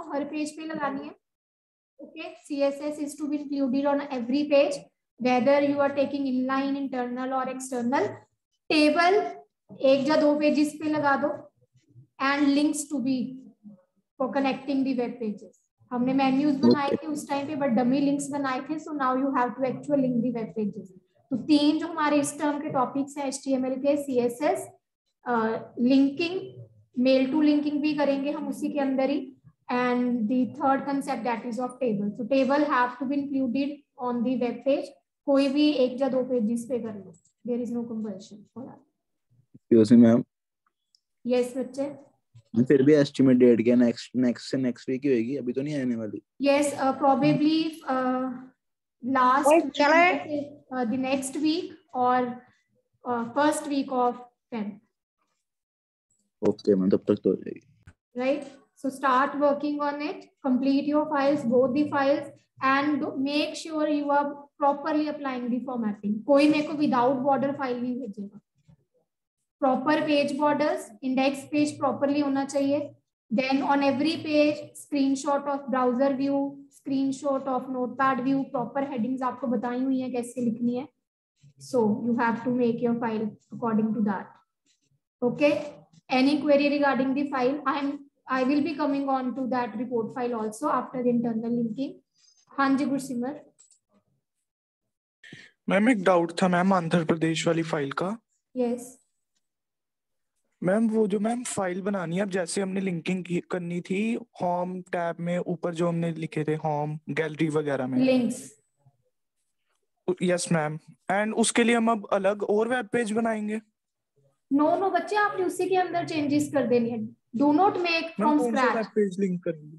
हर page पे लगानी है। Okay? Css is to be included on every page whether you are taking inline internal or external. Table एक या दो pages पे लगा दो। And links to be for connecting the web pages हमने मेन्यूज बनाए थे उस टाइम पे बट डमी लिंक्स बनाए थे so now you have to actual link the web pages तो तीन जो हमारे इस टर्म के टॉपिक्स हैं एचटीएमएल के CSS linking mail to linking भी करेंगे हम उसी के अंदर ही। And the third concept that is of table. So table have to be included on the web page. कोई भी एक या दो पेजेस पे कर लो. There is no compulsion for that me ma'am yes बच्चे फिर भी एस्टिमेट डेट क्या नेक्स्ट नेक्स्ट से नेक्स्ट वीक ही होगी अभी तो नहीं आने वाली. Yes probably last the next week और first week of tenth okay ma'am तब तक तो हो जाएगी. Right right? So start working on it, complete your files, both the files and make sure you are properly applying the formatting. कोई मेरे को without border file नहीं भेजेगा. Proper page borders, index page properly होना चाहिए. Then on every page, screenshot of browser view, screenshot of notepad view, proper headings आपको बताई हुई हैं कैसे लिखनी है. So you have to make your file according to that. Okay. Any query regarding the file? I am I will be coming on to that report file also after the internal linking. हाँ जी Gursimar. Ma'am एक doubt था ma'am Andhra Pradesh वाली file का। Yes yes. Ma'am वो जो ma'am file बनानी है अब जैसे हमने लिंकिंग करनी थी होम टैब में ऊपर जो हमने लिखे थे होम गैलरी वगैरह में। लिंक्स यस मैम एंड उसके लिए हम अब अलग और वेब पेज बनाएँगे। नो no, नो no, बच्चे आपने उसी के अंदर चेंजेस कर देनी है। Do not make from scratch page link करेंगे?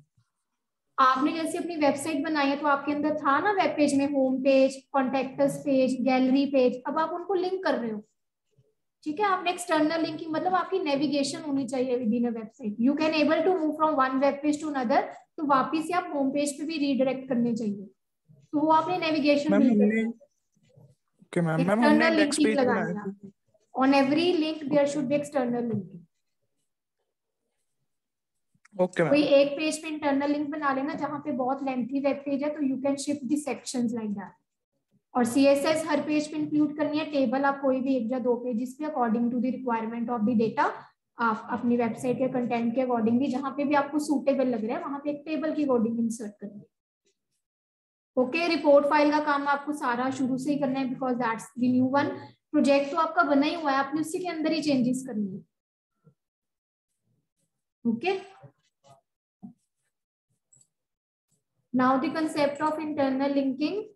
आपने जैसे अपनी वेबसाइट बनाई है तो आपके अंदर था ना वेब पेज में home page contacts page gallery page अब आप उनको लिंक कर रहे हो। ठीक है? आपने एक्सटर्नल लिंकिंग मतलब आपकी नेविगेशन होनी चाहिए within a website you can able to move from one web page to another तो वापिस आप होम पेज पे भी रीडायरेक्ट करने चाहिए। तो वो आपने नेविगेशन मैम मैम हमने पेज बनाया on every link there should be external okay कोई एक पेज पे इंटरनल लिंक बना लेना जहाँ पे बहुत लेंथी वेब पेज है तो you can shift the sections like that और सीएसएस हर पेज पे इंक्लूड करनी है टेबल आप कोई भी एक या दो पेजेस पे according to the requirement of the data आप अपनी वेबसाइट के कंटेंट के अकॉर्डिंगली जहाँ पे भी आपको सूटेबल लग रहा है, वहाँ पे एक टेबल की अकॉर्डिंग इंसर्ट करनी ओके रिपोर्ट फ़ाइल का काम आपको सारा शुरू से ही करना है because that's the new one project तो आपका बना ही हुआ है, आपने उसी के अंदर ही चेंजेस करनी है। Okay Now the concept of internal linking.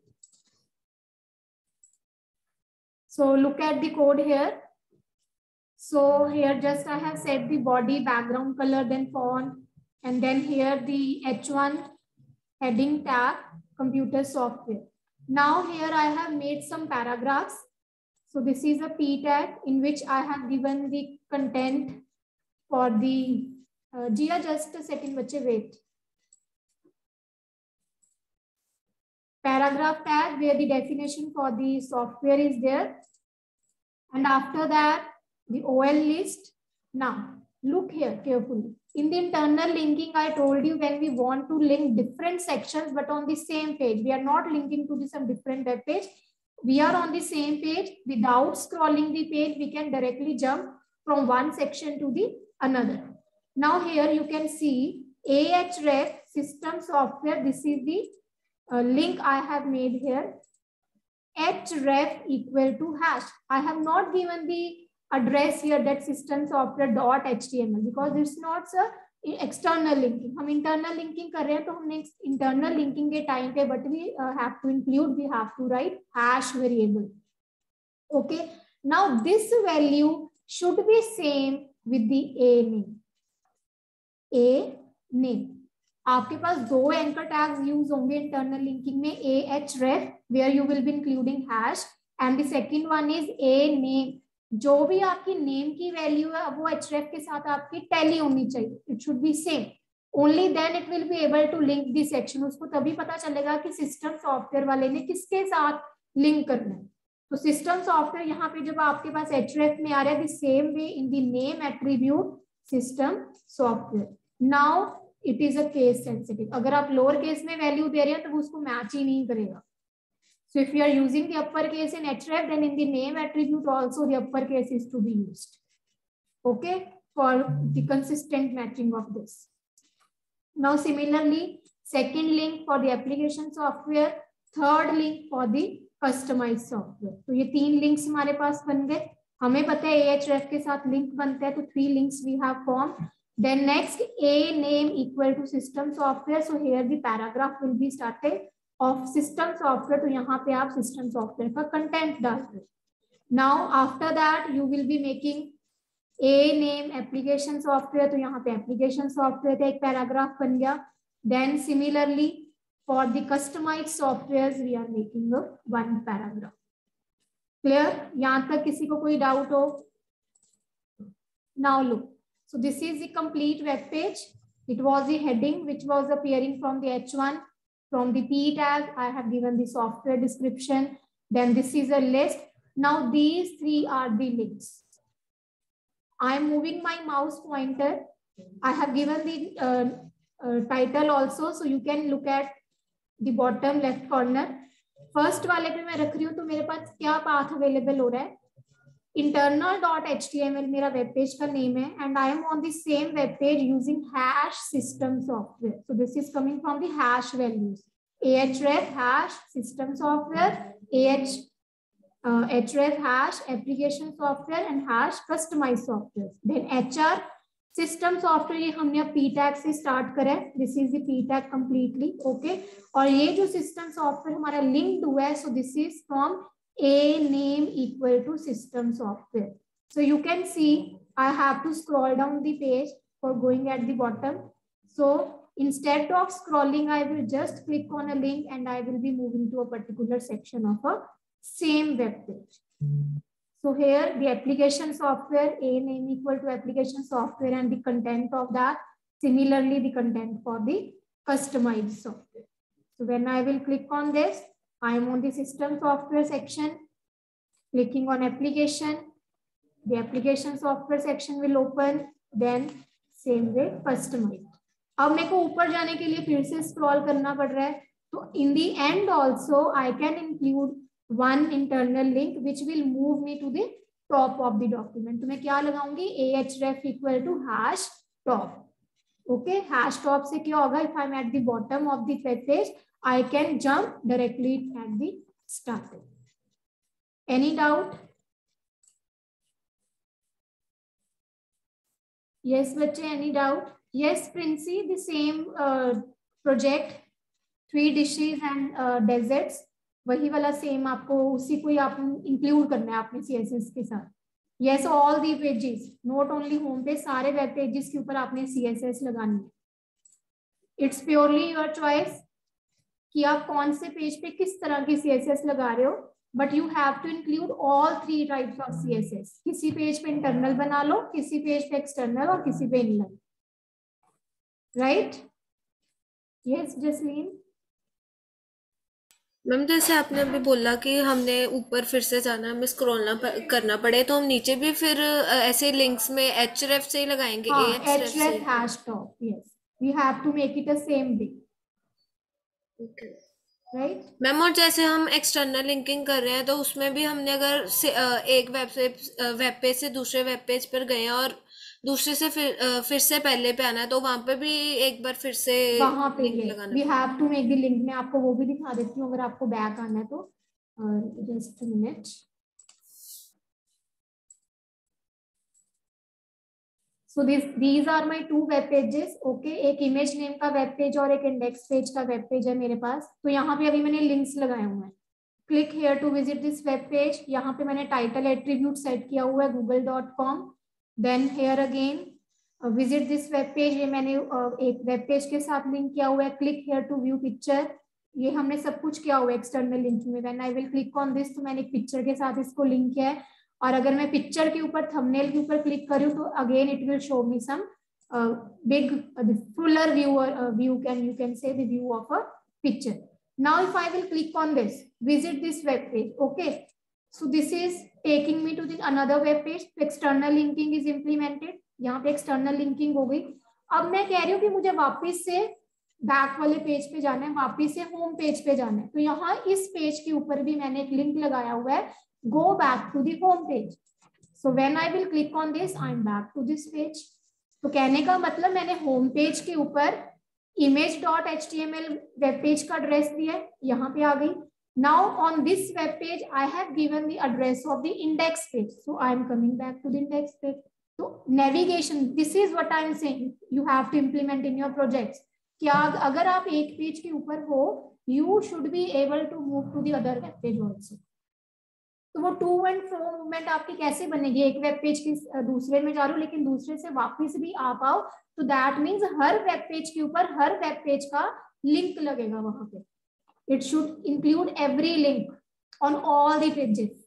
So look at the code here. So here just I have set the body background color, then font, and then here the H1 heading tag, computer software. Now here I have made some paragraphs. So this is a P tag in which I have given the content for the, uh, just a second, wait. Paragraph tag where the definition for the software is there. And after that, the OL list. Now, look here carefully. In the internal linking, I told you when we want to link different sections, but on the same page, we are not linking to some different web page. We are on the same page. Without scrolling the page, we can directly jump from one section to the another. Now here you can see Ahref system software. This is the uh, link I have made here, href equal to hash. I have not given the address here that system software dot html because it's not a external linking. हम internal linking कर रहे हैं तो हमने internal linking के time पे but we uh, have to include we have to write hash variable. Okay. Now this value should be same with the a name. A name. आपके पास दो एंकर टैग्स यूज़ होंगे internal linking में a href where you will be including hash and the second one is a name जो भी आपकी name की value है, वो एच रेफ के साथ आपकी टैली होनी चाहिए। It should be same only then it will be able to link this section उसको तभी पता चलेगा कि सिस्टम सॉफ्टवेयर वाले ने किसके साथ लिंक करना है। तो सिस्टम सॉफ्टवेयर यहाँ पे जब आपके पास एच में आ रहा है the same way in the name attribute system software now it is a case sensitive अगर आप लोअर केस में वैल्यू दे रहे हैं तो वो उसको मैच ही नहीं करेगा। So if you are using the upper case in href then in the name attribute also the upper case is to be used okay for the consistent matching of this now similarly second link for the application software third link for the customize software तो ये तीन links हमारे पास बन गए। हमें पता है A H F के साथ लिंक बनते हैं तो three links we have form Then next, a name equal to system software. So here the paragraph will be started. Of system software तो यहाँ पे आप सिस्टम सॉफ्टवेयर का कंटेंट डाल रहे now after that you will be making a name application software तो यहाँ पे एप्लीकेशन सॉफ्टवेयर का एक पैराग्राफ बन गया। Then similarly for the customize software we are making one paragraph clear यहाँ तक किसी को कोई डाउट हो? Now look so this is the complete web page it was the heading which was appearing from the h1 From the P tag, I have given the software description. Then this is a list. Now these three are the links. I'm moving my mouse pointer. I have given the uh, uh, title also, so you can look at the bottom left corner. First वाले पे मैं रख रही हूँ तो मेरे पास क्या पाथ अवेलेबल हो रहा है internal dot H T M L मेरा वेब पेज का नेम है and I am on the same web page using hash system software so this is coming from dash values a href hash system software a H H race hash application software and hash customize software then H R system software ये हमने अब P tag से start करा है. This is the tag completely okay और ये जो system software हमारा लिंक हुआ है so this is from a name equal to system software. So you can see I have to scroll down the page for going at the bottom. So instead of scrolling, I will just click on a link and I will be moving to a particular section of a same web page. So here the application software, a name equal to application software and the content of that. Similarly, the content for the customized software. So when I will click on this, I am on the system software section, clicking on application. The application software section will open, then same way customize. अब मेरे को ऊपर जाने के लिए फिर से scroll करना पड़ रहा है। तो in the end also I can include one internal link which will move me to the top of the document तो मैं क्या लगाऊँगी? A href equal to hash top okay hash top से क्या होगा? If I am at the bottom of the I can jump directly at the start. Any doubt? Yes, bache, any doubt? Yes, Princey, the same uh, project, three dishes and uh, deserts. वही वाला same आपको उसी को ही आप include करना है आपने CSS के साथ yes all the pages not only home पे सारे वेब पेजेस के ऊपर आपने सीएसएस लगानी है इट्स प्योरली योर चॉइस कि आप कौन से पेज पे किस तरह की सी लगा रहे हो but you have to include all three types of सी किसी पेज पे इंटरनल बना लो किसी पेज पे एक्सटर्नल और किसी पे inline right yes Jasleen ma'am जैसे आपने अभी बोला कि हमने ऊपर फिर से जाना हमें स्क्रॉल ना करना पड़े तो हम नीचे भी फिर ऐसे लिंक्स में एच से ही लगाएँगे हाँ, href hash top yes we have to make it a same thing right ma'am और जैसे हम एक्सटर्नल लिंकिंग कर रहे हैं तो उसमें भी हमने अगर एक वेब से वेब पेज से दूसरे वेब पेज पर गए और दूसरे से फिर फिर से पहले पे आना है तो वहाँ पे भी एक बार फिर से वहाँ पे लगाना we have to make the link मैं आपको वो भी दिखा देती हूँ अगर आपको बैक आना है तो। Just minute so this these are my two web pages okay एक इमेज नेम का वेब पेज और एक इंडेक्स पेज का वेब पेज है मेरे पास। तो यहाँ पे अभी मैंने लिंक्स लगाए हुए हैं। Click here to visit this web page यहाँ पे मैंने टाइटल एट्रीब्यूट सेट किया हुआ है Google dot com then here again visit this web page ये मैंने uh, एक वेब पेज के साथ लिंक किया हुआ है। Click here to view picture ये हमने सब कुछ किया हुआ है एक्सटर्नल लिंक में। When I will click on this तो मैंने एक पिक्चर के साथ इसको लिंक किया है। और अगर मैं पिक्चर के ऊपर थंबनेल के ऊपर क्लिक करूँ तो again it will show me some big fuller view view can you can say view of a picture now if I will click on this visit this web page okay so this is taking me to this another web page external linking is implemented यहाँ पे external linking हो गई। अब मैं कह रही हूँ कि मुझे वापिस से बैक वाले पेज पे जाना है, वापिस से होम पेज पे जाना है। तो यहाँ इस पेज के ऊपर भी मैंने एक लिंक लगाया हुआ है। Back to the home page so when I will click on this I am back to this page तो कहने का मतलब मैंने होम पेज के ऊपर image dot H T M L web page का एड्रेस दिया है, यहाँ पे आ गई। Now on this web page I have given the address of the index page so I am coming back to the index page तो navigation this is what I am saying you have to implement in your projects क्या अगर आप एक page के ऊपर हो you should be able to move to the other web page also तो वो टू एंड फ्रो मूवमेंट आपकी कैसे बनेगी? एक वेब पेज के दूसरे में जा रहा हूँ, लेकिन दूसरे से वापस भी आ पाओ तो दैट मीन्स हर वेब पेज के ऊपर, हर वेब पेज का लिंक लगेगा वहाँ पे। It should include every link on all the pages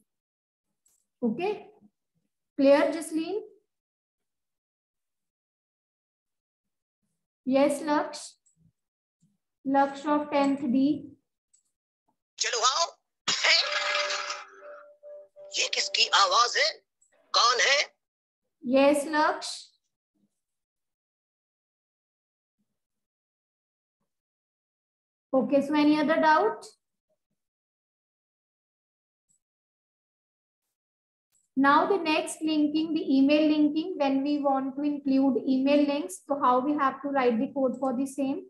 okay clear Jasleen yes Lakshya Lakshya of tenth D चलो आओ। ये किसकी आवाज़ है कौन है यस लक्ष्य Okay, so any other doubt? Now the next linking, the email linking, when we want to include email links, so how we have to write the code for the same.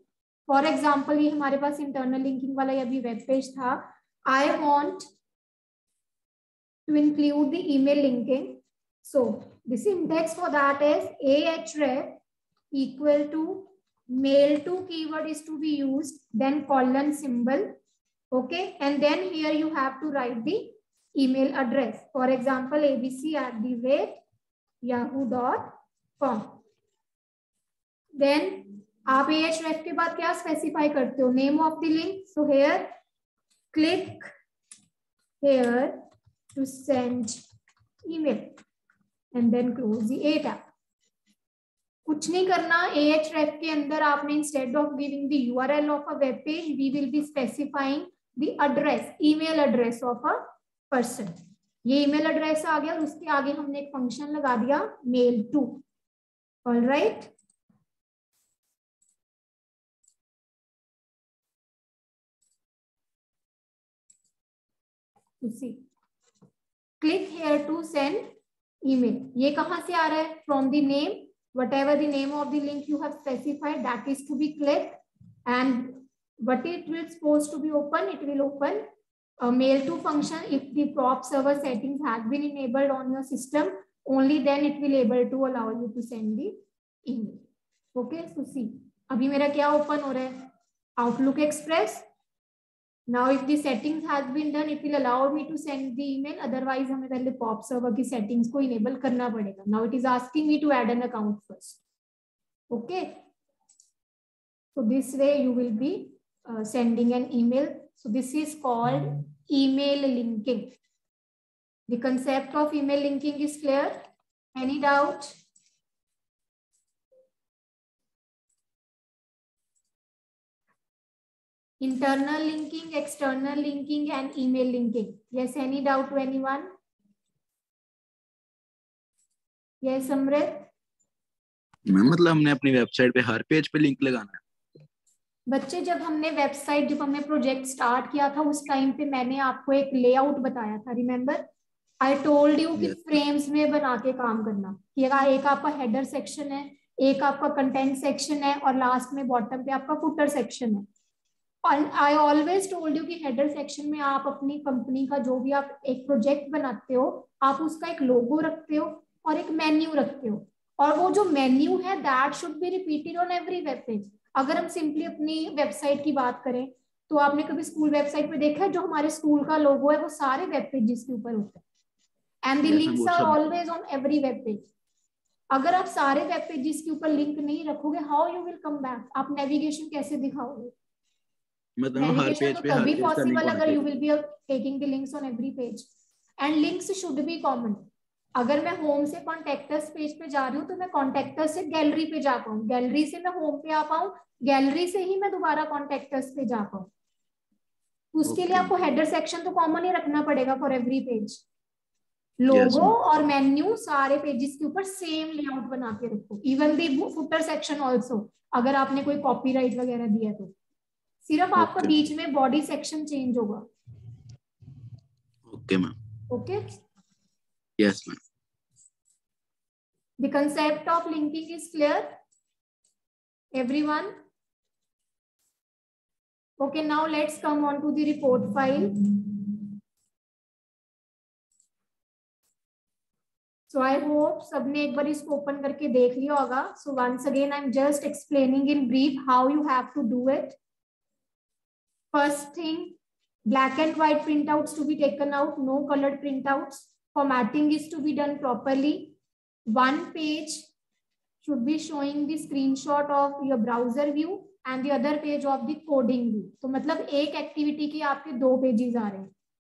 For example, ये हमारे पास internal linking वाला ये अभी web page था. I want to include the email linking. So the syntax for that is ahref equal to mail to keyword is to be used then colon symbol okay and then here you have to write the email address for example abc at the rate yahoo.com then आप ahref के बाद क्या specify करते हो name of the link so here click here to send email and then close the a tab कुछ नहीं करना Ahref के अंदर आपने instead of giving the URL of a web page we will be specifying the address email address of a person ये email address आ गया और उसके आगे हमने एक फ़ंक्शन लगा दिया mail to all right click here to send email ये कहाँ से आ रहा है? From the name whatever the name of the link you have specified that is to be click and what it will suppose to be open it will open mail to function if the prop server setting have been enabled on your system only then it will able to allow you to send the email okay so see अभी मेरा क्या open हो रहा है? Outlook Express now if the settings has been done it will allow me to send the email otherwise हमें पहले pop server की settings को enable करना पड़ेगा now it is asking me to add an account first okay so this way you will be uh, sending an email so this is called email linking the concept of email linking is clear any doubt Internal linking, external linking, and email linking. Yes, any doubt to anyone? Yes, Amrit? Ma'am मतलब हमने अपनी website पे हर page पे link लगाना है बच्चे जब हमने वेबसाइट जब हमने प्रोजेक्ट स्टार्ट किया था उस टाइम पे मैंने आपको एक लेआउट बताया था रिमेम्बर आई टोल्ड यू कि फ्रेम्स में बना के काम करना कि एक आपका हेडर सेक्शन है एक आपका कंटेंट सेक्शन है और लास्ट में बॉटम पे आपका फुटर सेक्शन है आई ऑलवेज टोल्ड यू कि हेडर सेक्शन में आप अपनी कंपनी का जो भी आप एक प्रोजेक्ट बनाते हो आप उसका एक लोगो रखते हो और एक मेन्यू रखते हो। और वो जो मेन्यू है that should be repeated on every web page अगर हम सिंपली अपनी वेबसाइट की बात करें तो आपने कभी स्कूल वेबसाइट पे देखा है? जो हमारे स्कूल का लोगो है वो सारे वेब पेजेस के ऊपर होता है। And the links are always on every web page अगर आप सारे वेब पेजेस के ऊपर लिंक नहीं रखोगे how you will come back आप नेविगेशन कैसे दिखाओगे? मतलब हर पेज पे तभी पॉसिबल अगर you will be taking the links on every page and links should be common अगर मैं होम से कॉन्टेक्टर्स पेज पे जा रही हूँ तो मैं कॉन्टेक्टर्स से गैलरी पे जा पाऊँ। गैलरी से मैं होम पे आ पाऊँ गैलरी से ही मैं दोबारा कॉन्टेक्टर्स पे जा पाऊँ। उसके okay. लिए आपको हेडर सेक्शन तो कॉमन ही रखना पड़ेगा for every page logo ma'am. और मेन्यू सारे पेजेस के ऊपर सेम लेआउट बना के रखो। Even the footer section also अगर आपने कोई कॉपीराइट वगैरह दिया तो। सिर्फ़ okay. आपका बीच में बॉडी सेक्शन चेंज होगा। Okay ma'am okay yes ma'am the concept of linking is clear everyone okay now let's come on to the report file so I hope सबने एक बार इसको ओपन करके देख लिया होगा। So once again I am just explaining in brief how you have to do it First thing, black and white printouts to be taken out, no colored printouts. Formatting is to be done properly. one page should be showing the screenshot of your browser view and the other page of the coding view. तो मतलब एक activity के आपके दो pages आ रहे हैं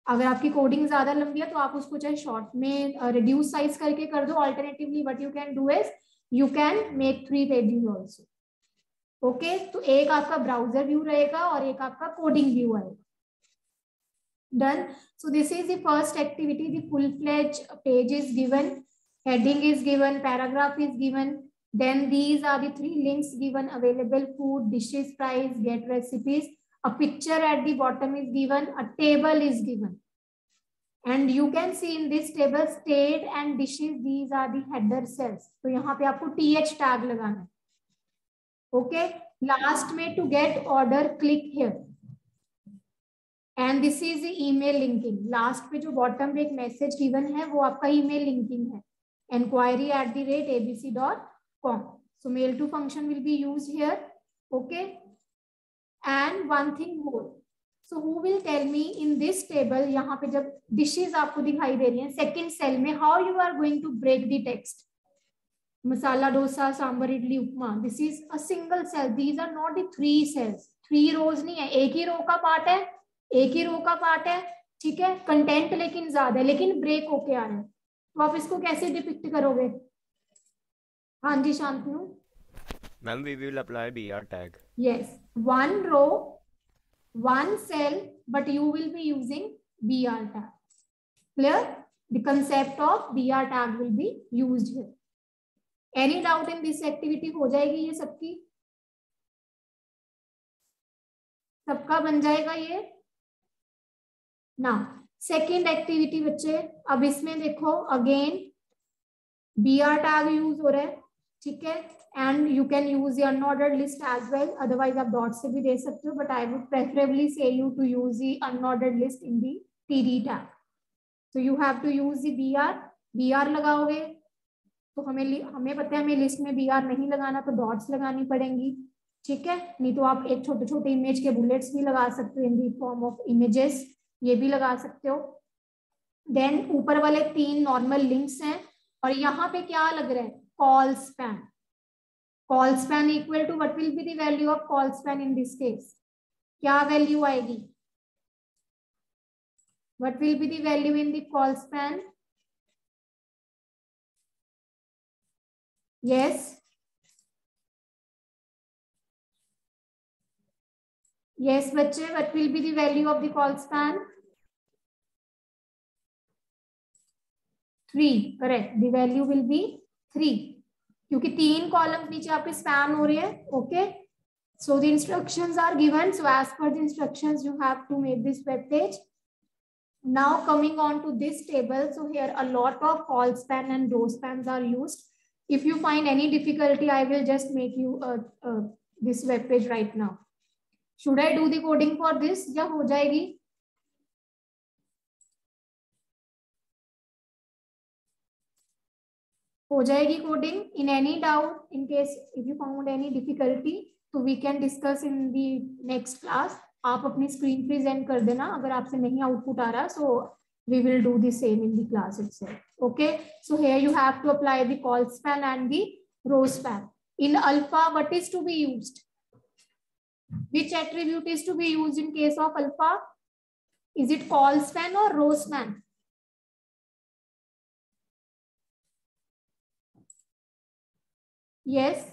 अगर आपकी कोडिंग ज़्यादा लंबी है तो आप उसको चाहे शॉर्ट में रिड्यूस uh, साइज़ करके कर दो alternatively what you can do is you can make three pages also okay? तो एक आपका ब्राउज़र व्यू रहेगा और एक आपका कोडिंग व्यू आएगा। Done so this is first activity दुल fledge page is given heading is given paragraph is given then these are the three links given available food dishes price get recipes a picture at the bottom is given a table is given and you can see in this table state and dishes these are the header cells तो यहाँ पे आपको T H tag लगाना है। Okay last में to get order click here this is the email linking last पे जो bottom पे एक message given है वो आपका email linking है enquiry at the rate abc.com. So mail to function will be used here. Okay. And one thing more. So who will tell me in this table, यहाँ पे जब dishes आपको दिखाई दे रही हैं, second cell में how you are going to break the text? Masala dosa, sambar idli, upma. This is a single cell. These are not the three cells. Three rows नहीं है. एक ही रो का पार्ट है, एक ही रो का पार्ट है. ठीक है कंटेंट लेकिन ज़्यादा है लेकिन ब्रेक होके आ रहे हैं तो आप इसको कैसे डिपिक्ट करोगे हाँ जी Shantanu Ma'am, we will apply BR tag. yes one row one cell but you will be using br tag clear the concept of br tag will be used here any doubt in this activity हो जाएगी ये सबकी? सबका बन जाएगा ये? ना। Second activity बच्चे, अब इसमें देखो again B R tag use हो रहा है, ठीक है? And you can use the unordered list as well otherwise आप डॉट से भी दे सकते हो but I would preferably say you to use the unordered list in the T tag so you have to use R B R लगाओगे तो हमें हमें पता है, हमें लिस्ट में बी आर नहीं लगाना तो डॉट्स लगानी पड़ेंगी। ठीक है? नहीं तो आप एक छोटे छोटे इमेज के बुलेट्स भी लगा सकते हो in the form of images ये भी लगा सकते हो। देन ऊपर वाले तीन नॉर्मल लिंक्स हैं, और यहाँ पे क्या लग रहा है? Call span call span equal to what will be the value of call span in this case क्या वैल्यू आएगी? What will be the value in the call span? Yes yes बच्चे what will be the value of the call span three correct the value will be three क्योंकि तीन column नीचे आपके span हो रहे हैं okay so the instructions are given so as per the instructions you have to make this web page now coming on to this table so here a lot of call span and row spans are used if you find any difficulty i will just make you uh, uh, this web page right now. Should i do the coding for this? या हो जाएगी? हो जाएगी coding in any doubt in case if you found any difficulty तो we can discuss in the next class आप अपनी screen present कर देना. अगर आपसे नहीं आउटपुट आ रहा सो we will do the same in the class itself. Okay? So here you have to apply the call span and the row span. In alpha what is to be used? Which attribute is to be used in case of alpha? Is it call span or row span? Yes.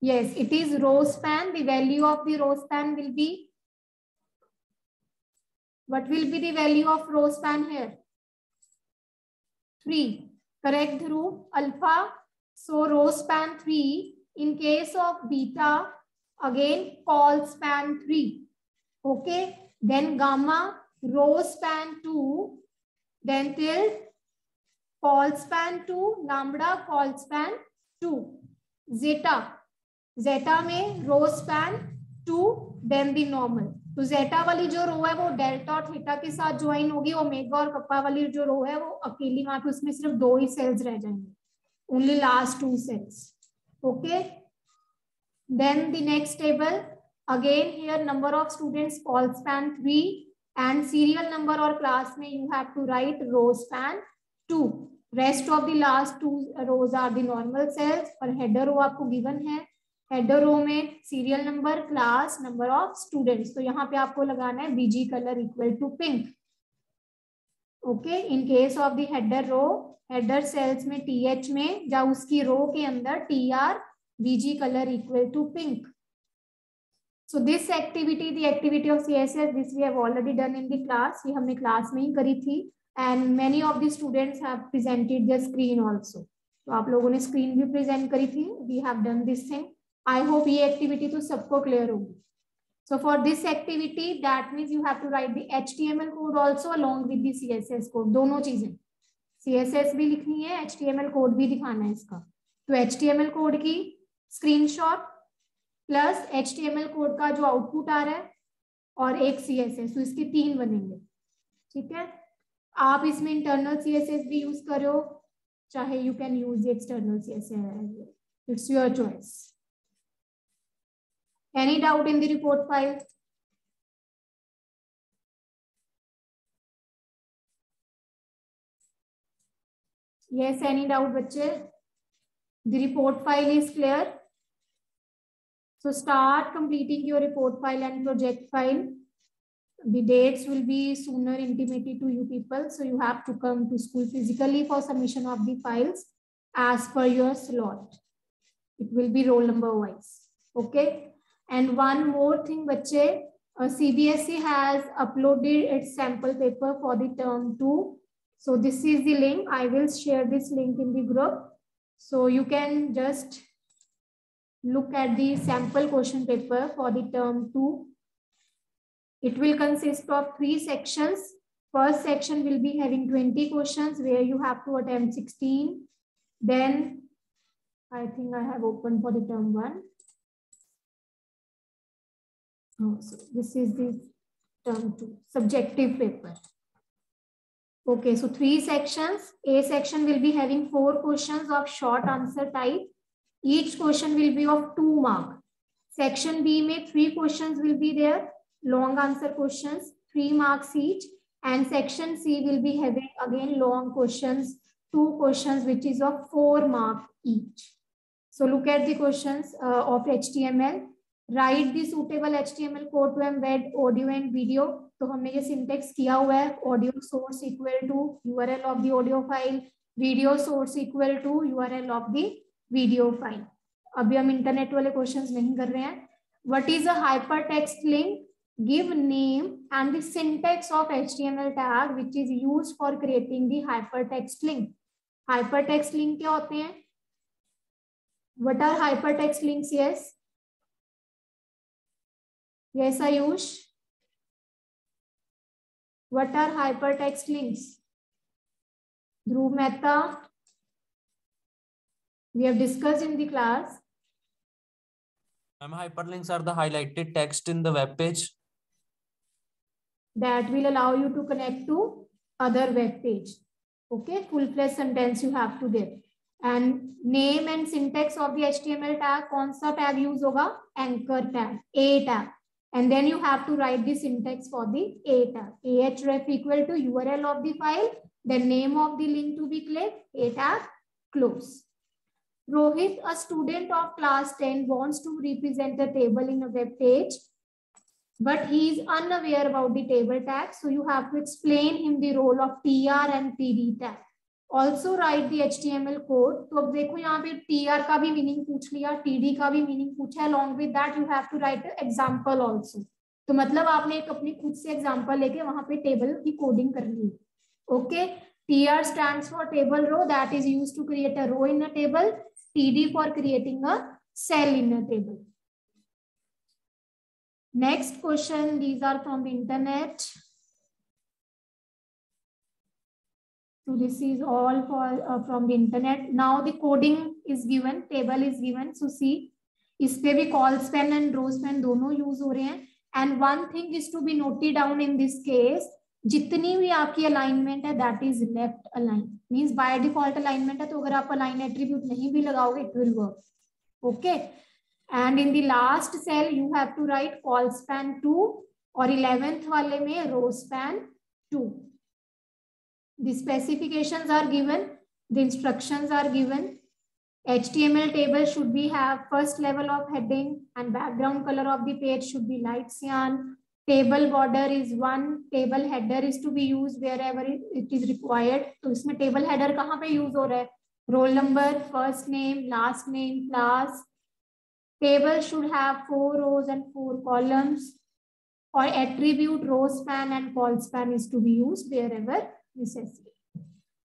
Yes it is row span. The value of the row span will be what will be the value of row span here 3. Correct, Dhruv? Alpha. So row span 3. In case of beta, again col span 3. Okay. Then gamma, row span 2. Then till col span 2, lambda col span 2. Zeta. Zeta में row span 2, then the normal. तो जेटा वाली जो row है वो delta और theta के साथ join होगी ओमेगा और कप्पा वाली जो रो है वो अकेली वहाँ पे उसमें सिर्फ़ दो ही सेल्स रह जाएँगे। Only last two cells okay then the next table again here number of students call span three and serial number और क्लास में you have to write row span two rest of the last two rows are the normal cells और header row आपको given है। Header row में serial number class number of students तो यहाँ पे आपको लगाना है BG colour equal to pink okay in case of the header row header cells में टी एच में या उसकी रो के अंदर T R BG colour equal to pink so this activity the activity of C S S this we have already done in the class ये हमने class में ही करी थी. And many of the students have presented the screen also तो आप लोगों ने स्क्रीन भी प्रेजेंट करी थी. We have done this thing I hope ये एक्टिविटी तो सबको क्लियर होगी। Means you have to write the H T M L code also along with the C S S code दोनों चीज़ें। एस भी लिखनी है एल कोड भी दिखाना है इसका। तो एल कोड की screen shot plus H T M L code का जो आउटपुट आ रहा है और एक सी एस तो इसके तीन बनेंगे। ठीक है? आप इसमें इंटरनल एस भी यूज़ करो, चाहे you can use external S it's your choice Any doubt in the report file? Yes, any doubt, bache? The report file is clear. So start completing your report file and project file. The dates will be sooner intimated to you people. So you have to come to school physically for submission of the files as per your slot. It will be roll number wise. Okay. And one more thing, bache, uh, CBSE has uploaded its sample paper for the term two. So this is the link. I will share this link in the group. So you can just look at the sample question paper for the term two. It will consist of three sections. First section will be having 20 questions where you have to attempt 16. Then I think I have opened for the term one. So this is the term two, subjective paper. Okay, so three sections. A section will be having four questions of short answer type. Each question will be of two mark. Section B may three questions will be there, long answer questions, three marks each. And section C will be having again long questions, two questions which is of four mark each. So look at the questions uh, of HTML. Write the suitable H T M L code to embed audio and video तो हमने ये syntax किया हुआ है audio source equal to URL of the audio file video source equal to URL of the video file अभी हम internet वाले question नहीं कर रहे हैं। What is a hyper text link give name and the syntax of html tag which is used for creating the hypertext link. Hypertext link क्या होते हैं? What are hypertext links? Yes. Yes, Ayush. What are hypertext links? Dhruv Mehta. We have discussed in the class. Ma'am, hyperlinks are the highlighted text in the web page. That will allow you to connect to other web page. Okay, full-fledged sentence you have to give. And name and syntax of the HTML tag, कौन सा tag use होगा? Anchor tag, A tag. And then you have to write the syntax for the A tag. ahref equal to URL of the file, the name of the link to be clicked, A tag, close. Rohit, a student of class 10, wants to represent a table in a web page, but he is unaware about the table tag. So you have to explain him the role of TR and TD tag. Also write the H T M L code तो अब देखो यहाँ पे T R का भी meaning पूछ लिया T D का भी मीनिंग पूछा है. Along with that you have to write example also तो मतलब आपने एक अपनी खुद से एग्ज़ाम्पल लेके वहाँ पे टेबल की कोडिंग कर ली. Okay T R stand for table row that is use to create a row in a table T D for creating a cell in a table next question these are from internet So this is all for uh, from the internet. Now the coding is given, table is given. So see, इस पे भी call Spain and row Spain दोनों use हो रहे हैं. And one thing is to be noted down in this case जितनी भी आपकी अलाइनमेंट है that is left align means by default alignment है तो अगर आप अलाइन एट्रीब्यूट नहीं भी लगाओगे it will work okay and in the last cell you have to write colspan two और इलेवेंथ वाले में rowspan two The specifications are given the instructions are given HTML table should be have first level of heading and background color of the page should be light cyan. Table border is one. Table header is to be used wherever it is required. तो इसमें table header कहाँ पे use हो रहा है? Roll number, first name, last name, class. Table should have four rows and four columns. Or attribute row span and call span is to be used wherever necessary.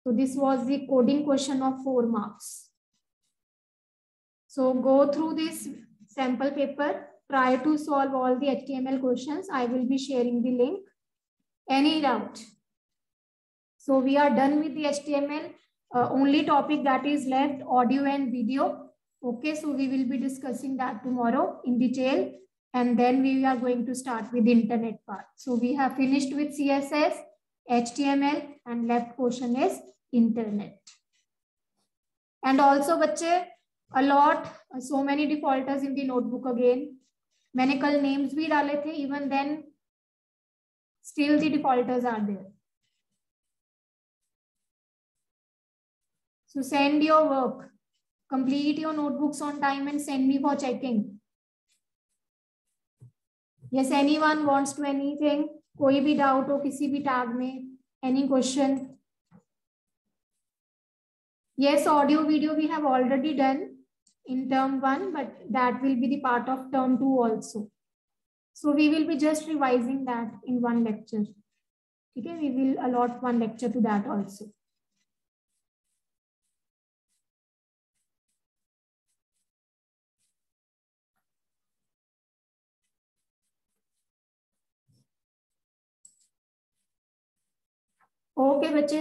So this was the coding question of four marks. So go through this sample paper, try to solve all the HTML questions. I will be sharing the link. Any doubt? So we are done with the HTML. Uh, only topic that is left, audio and video. Okay, so we will be discussing that tomorrow in detail. And then we are going to start with the internet part. So we have finished with CSS, HTML, and left portion is internet. And also, बच्चे a lot so many defaulters in the notebook again मैंने कल names भी डाले थे even then still the defaulters are there so send your work complete your notebooks on time and send me for checking yes anyone wants to anything कोई भी doubt हो, किसी भी टैग में any question yes audio video we have already done in term one but that will be part of term two also so we will be just revising that in one lecture ठीक है we will allot one lecture to that also okay बच्चे।